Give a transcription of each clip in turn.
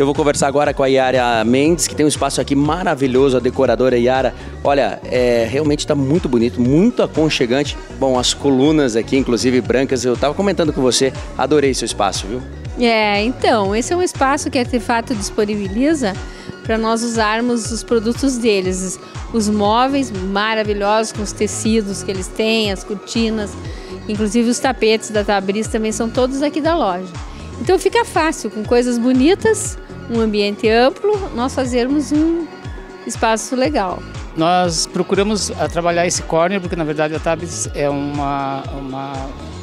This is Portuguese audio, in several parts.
Eu vou conversar agora com a Yara Mendes, que tem um espaço aqui maravilhoso, a decoradora Yara. Olha, é, realmente está muito bonito, muito aconchegante. Bom, as colunas aqui, inclusive brancas, eu estava comentando com você, adorei seu espaço, viu? É, então, esse é um espaço que a Artefato disponibiliza para nós usarmos os produtos deles. Os móveis maravilhosos com os tecidos que eles têm, as cortinas, inclusive os tapetes da Tabriz também são todos aqui da loja. Então fica fácil, com coisas bonitas, um ambiente amplo, nós fazermos um espaço legal. Nós procuramos ah, trabalhar esse corner porque na verdade a Tabs é uma, uma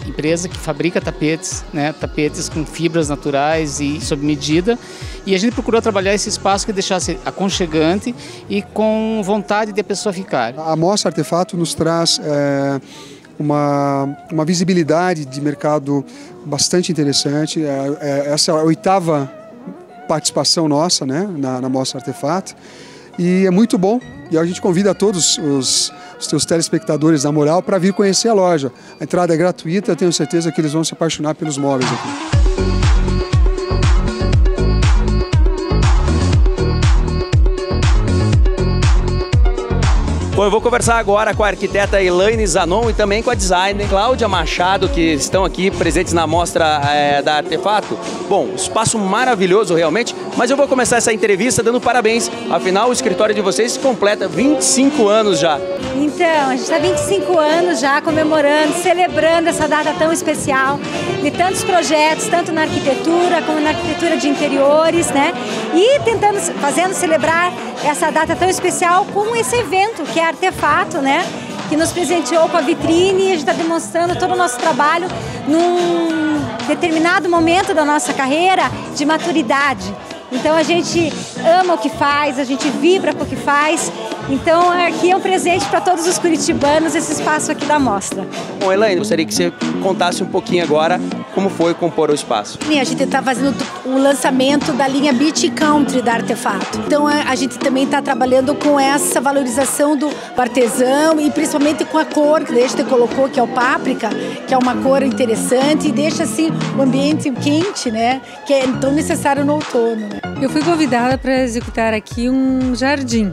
empresa que fabrica tapetes, né, tapetes com fibras naturais e sob medida. E a gente procurou trabalhar esse espaço que deixasse aconchegante e com vontade de a pessoa ficar. A Mostra Artefato nos traz é, uma, uma visibilidade de mercado bastante interessante. É, é, essa é a oitava participação nossa né, na, na Mostra Artefato. E é muito bom. E a gente convida todos os, os teus telespectadores da Moral para vir conhecer a loja. A entrada é gratuita, tenho certeza que eles vão se apaixonar pelos móveis aqui. Bom, eu vou conversar agora com a arquiteta Elaine Zanon e também com a designer Cláudia Machado, que estão aqui presentes na mostra é, da Artefato. Bom, espaço maravilhoso realmente, mas eu vou começar essa entrevista dando parabéns. Afinal, o escritório de vocês completa 25 anos já. Então, a gente está 25 anos já comemorando, celebrando essa data tão especial de tantos projetos, tanto na arquitetura como na arquitetura de interiores, né? E tentando, fazendo celebrar essa data tão especial com esse evento que é Artefato, né? Que nos presenteou com a vitrine e a gente está demonstrando todo o nosso trabalho num determinado momento da nossa carreira de maturidade. Então a gente ama o que faz, a gente vibra com o que faz. Então aqui é um presente para todos os curitibanos esse espaço aqui da mostra. Bom, Elaine, gostaria que você contasse um pouquinho agora como foi compor o espaço. A gente está fazendo o lançamento da linha Beach Country da Artefato. Então a gente também está trabalhando com essa valorização do artesão e principalmente com a cor que a gente colocou, que é o páprica, que é uma cor interessante e deixa assim o ambiente quente, né? Que é tão necessário no outono. Né? Eu fui convidada para executar aqui um jardim.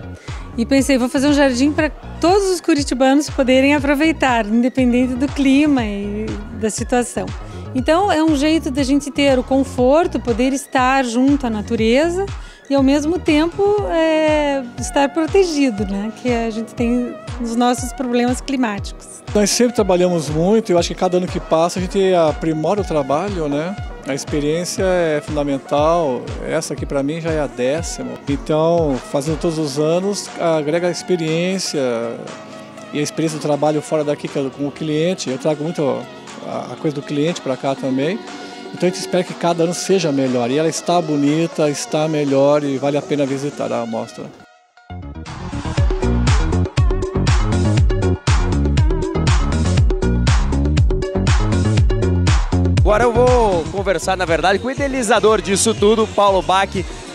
E pensei, vou fazer um jardim para todos os curitibanos poderem aproveitar, independente do clima e da situação. Então é um jeito da gente ter o conforto, poder estar junto à natureza e ao mesmo tempo é, estar protegido, né? Que a gente tem os nossos problemas climáticos. Nós sempre trabalhamos muito, eu acho que cada ano que passa a gente aprimora o trabalho, né? A experiência é fundamental, essa aqui para mim já é a décima. Então, fazendo todos os anos, agrega a experiência e a experiência do trabalho fora daqui é com o cliente. Eu trago muito a coisa do cliente para cá também. Então a gente espera que cada ano seja melhor. E ela está bonita, está melhor e vale a pena visitar a amostra. Agora eu vou conversar, na verdade, com o idealizador disso tudo, Paulo Bach,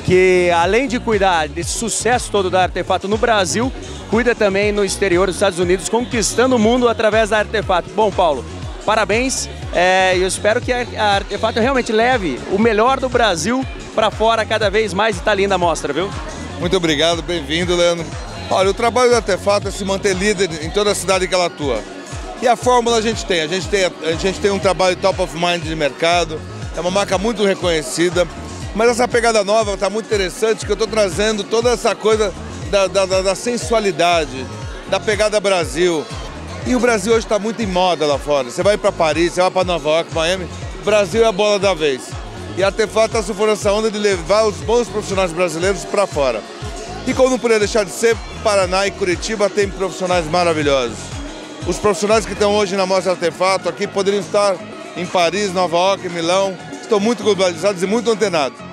que além de cuidar desse sucesso todo da Artefato no Brasil, cuida também no exterior dos Estados Unidos, conquistando o mundo através da Artefato. Bom, Paulo, parabéns. É, eu espero que a Artefato realmente leve o melhor do Brasil para fora cada vez mais e tá linda a mostra, viu? Muito obrigado, bem-vindo, Leandro. Olha, o trabalho da Artefato é se manter líder em toda a cidade que ela atua. E a fórmula a gente tem, a gente tem, a gente tem um trabalho top of mind de mercado, é uma marca muito reconhecida, mas essa pegada nova está muito interessante, que eu estou trazendo toda essa coisa da, da, da, sensualidade, da pegada Brasil. E o Brasil hoje está muito em moda lá fora. Você vai para Paris, você vai para Nova York, Miami, o Brasil é a bola da vez. E a Artefato está surfando essa onda de levar os bons profissionais brasileiros para fora. E como não poderia deixar de ser, Paraná e Curitiba tem profissionais maravilhosos. Os profissionais que estão hoje na Mostra Artefato aqui poderiam estar em Paris, Nova York, Milão. Estão muito globalizados e muito antenados.